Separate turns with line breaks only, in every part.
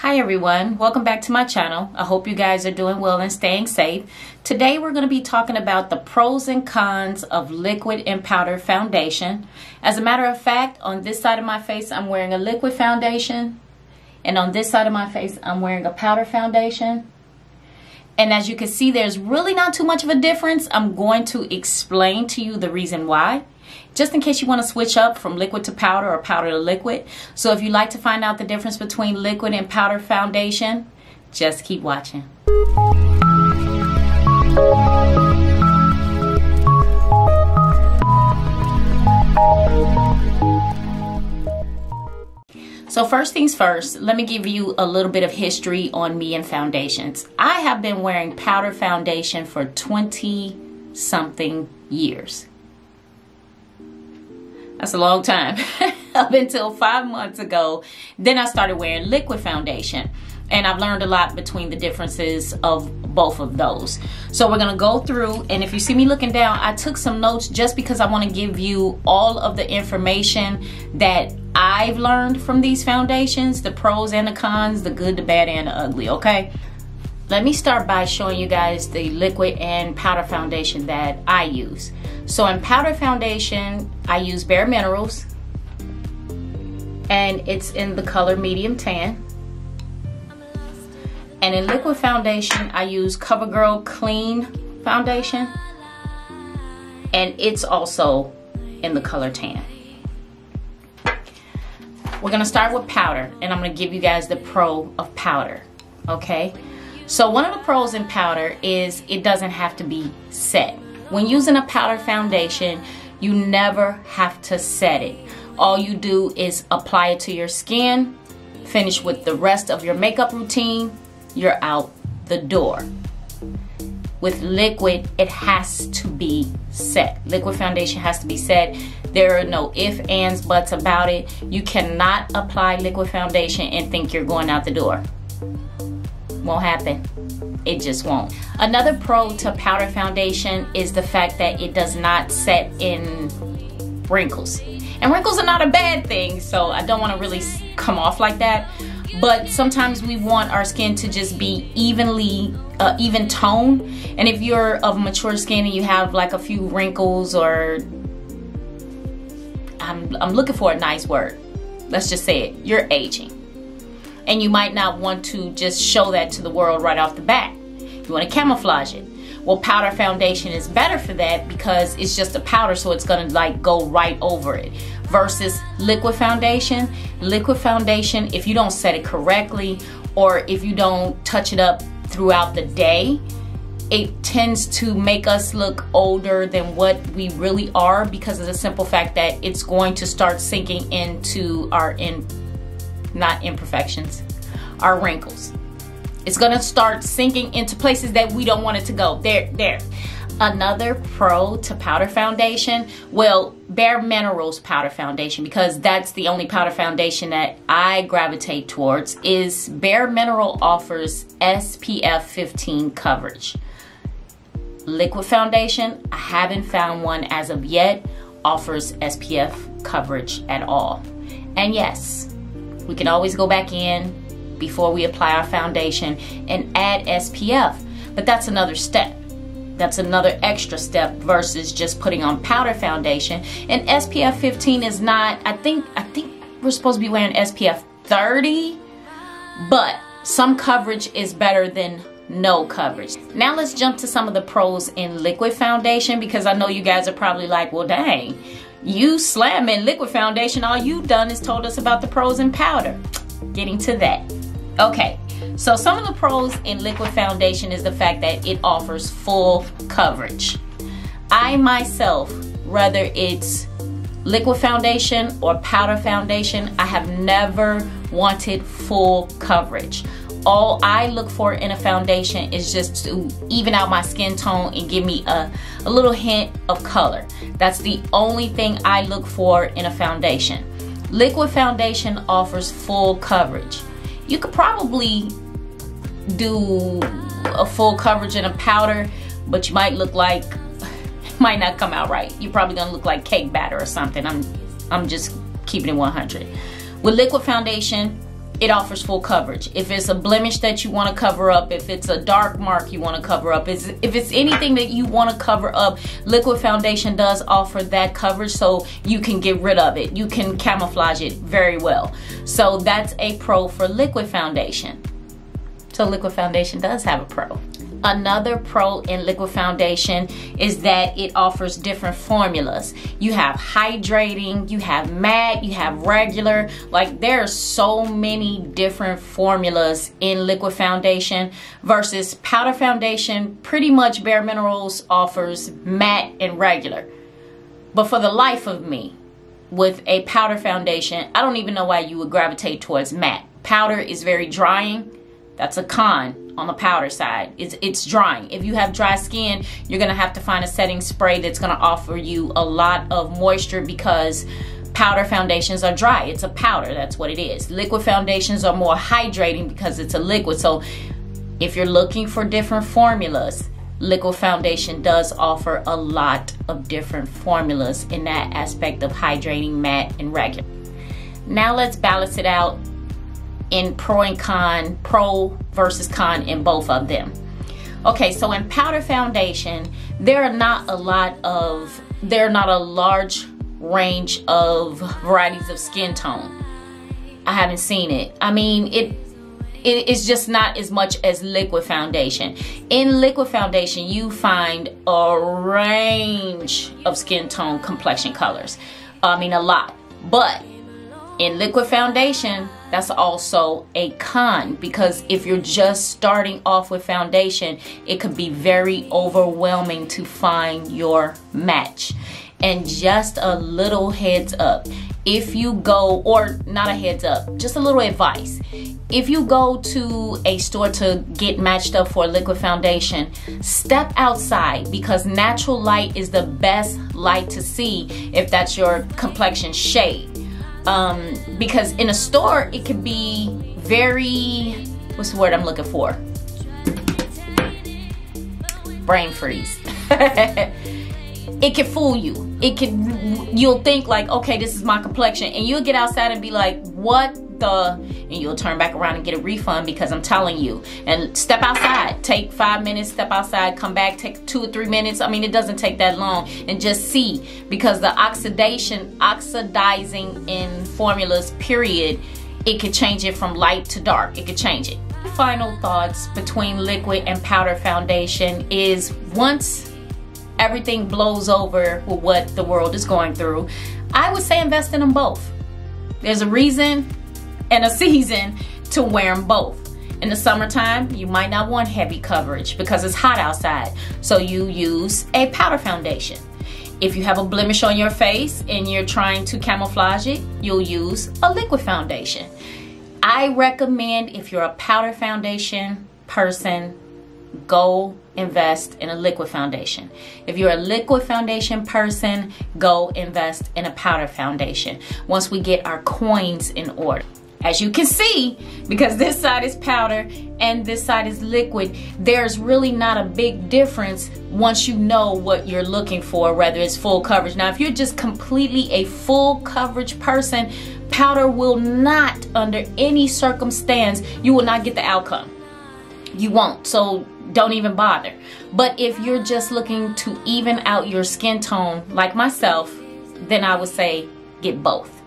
Hi everyone, welcome back to my channel. I hope you guys are doing well and staying safe. Today we're going to be talking about the pros and cons of liquid and powder foundation. As a matter of fact, on this side of my face I'm wearing a liquid foundation and on this side of my face I'm wearing a powder foundation. And as you can see, there's really not too much of a difference. I'm going to explain to you the reason why just in case you want to switch up from liquid to powder or powder to liquid. So if you'd like to find out the difference between liquid and powder foundation, just keep watching. So first things first, let me give you a little bit of history on me and foundations. I have been wearing powder foundation for 20 something years. That's a long time. Up until five months ago, then I started wearing liquid foundation. And I've learned a lot between the differences of both of those. So we're gonna go through, and if you see me looking down, I took some notes just because I wanna give you all of the information that I've learned from these foundations, the pros and the cons, the good, the bad, and the ugly, okay? Let me start by showing you guys the liquid and powder foundation that I use. So in powder foundation, I use Bare Minerals and it's in the color medium tan. And in liquid foundation, I use CoverGirl Clean Foundation and it's also in the color tan. We're gonna start with powder and I'm gonna give you guys the pro of powder, okay? So one of the pros in powder is it doesn't have to be set. When using a powder foundation, you never have to set it. All you do is apply it to your skin, finish with the rest of your makeup routine, you're out the door. With liquid, it has to be set. Liquid foundation has to be set. There are no ifs, ands, buts about it. You cannot apply liquid foundation and think you're going out the door. Won't happen it just won't. Another pro to powder foundation is the fact that it does not set in wrinkles. And wrinkles are not a bad thing, so I don't want to really come off like that. But sometimes we want our skin to just be evenly, uh, even tone. And if you're of mature skin and you have like a few wrinkles or, I'm, I'm looking for a nice word. Let's just say it, you're aging and you might not want to just show that to the world right off the bat. You want to camouflage it. Well, powder foundation is better for that because it's just a powder, so it's gonna like go right over it. Versus liquid foundation. Liquid foundation, if you don't set it correctly or if you don't touch it up throughout the day, it tends to make us look older than what we really are because of the simple fact that it's going to start sinking into our in not imperfections, our wrinkles. It's gonna start sinking into places that we don't want it to go. There, there. Another pro to powder foundation, well, Bare Minerals powder foundation, because that's the only powder foundation that I gravitate towards, is Bare Mineral offers SPF 15 coverage. Liquid foundation, I haven't found one as of yet, offers SPF coverage at all. And yes, we can always go back in before we apply our foundation and add SPF. But that's another step. That's another extra step versus just putting on powder foundation. And SPF 15 is not, I think, I think we're supposed to be wearing SPF 30, but some coverage is better than no coverage. Now let's jump to some of the pros in liquid foundation because I know you guys are probably like, well, dang, you slamming liquid foundation, all you've done is told us about the pros in powder. Getting to that. Okay, so some of the pros in liquid foundation is the fact that it offers full coverage. I myself, whether it's liquid foundation or powder foundation, I have never wanted full coverage all I look for in a foundation is just to even out my skin tone and give me a, a little hint of color. That's the only thing I look for in a foundation. Liquid foundation offers full coverage. You could probably do a full coverage in a powder, but you might look like, might not come out right. You're probably gonna look like cake batter or something. I'm, I'm just keeping it 100. With liquid foundation, it offers full coverage. If it's a blemish that you want to cover up, if it's a dark mark you want to cover up, if it's anything that you want to cover up, liquid foundation does offer that coverage so you can get rid of it. You can camouflage it very well. So that's a pro for liquid foundation. So liquid foundation does have a pro. Another pro in liquid foundation is that it offers different formulas. You have hydrating, you have matte, you have regular. Like there are so many different formulas in liquid foundation versus powder foundation. Pretty much Bare Minerals offers matte and regular. But for the life of me, with a powder foundation, I don't even know why you would gravitate towards matte. Powder is very drying. That's a con on the powder side. It's, it's drying. If you have dry skin, you're to have to find a setting spray that's to offer you a lot of moisture because powder foundations are dry. It's a powder. That's what it is. Liquid foundations are more hydrating because it's a liquid. So if you're looking for different formulas, Liquid Foundation does offer a lot of different formulas in that aspect of hydrating, matte, and regular. Now let's balance it out in pro and con, pro versus con in both of them. Okay, so in powder foundation, there are not a lot of, there are not a large range of varieties of skin tone. I haven't seen it. I mean, it it is just not as much as liquid foundation. In liquid foundation, you find a range of skin tone complexion colors. I mean, a lot. But in liquid foundation, that's also a con because if you're just starting off with foundation, it could be very overwhelming to find your match. And just a little heads up if you go, or not a heads up, just a little advice. If you go to a store to get matched up for a liquid foundation, step outside because natural light is the best light to see if that's your complexion shade um, because in a store it can be very what's the word I'm looking for? Brain freeze. It can fool you. It can you'll think like okay this is my complexion. And you'll get outside and be like what the and you'll turn back around and get a refund because I'm telling you. And step outside. Take five minutes step outside come back take two or three minutes. I mean it doesn't take that long. And just see because the oxidation oxidizing in formulas period it could change it from light to dark. It could change it. Final thoughts between liquid and powder foundation is once everything blows over with what the world is going through I would say invest in them both. There's a reason and a season to wear them both. In the summertime, you might not want heavy coverage because it's hot outside. So you use a powder foundation. If you have a blemish on your face and you're trying to camouflage it, you'll use a liquid foundation. I recommend if you're a powder foundation person, go invest in a liquid foundation. If you're a liquid foundation person, go invest in a powder foundation once we get our coins in order. As you can see, because this side is powder and this side is liquid, there's really not a big difference once you know what you're looking for, whether it's full coverage. Now, if you're just completely a full coverage person, powder will not, under any circumstance, you will not get the outcome. You won't. So don't even bother. But if you're just looking to even out your skin tone, like myself, then I would say get both.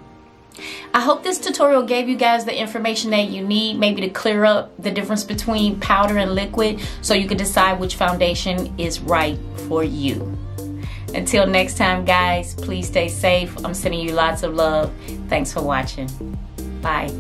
I hope this tutorial gave you guys the information that you need maybe to clear up the difference between powder and liquid so you can decide which foundation is right for you. Until next time guys, please stay safe. I'm sending you lots of love. Thanks for watching. Bye.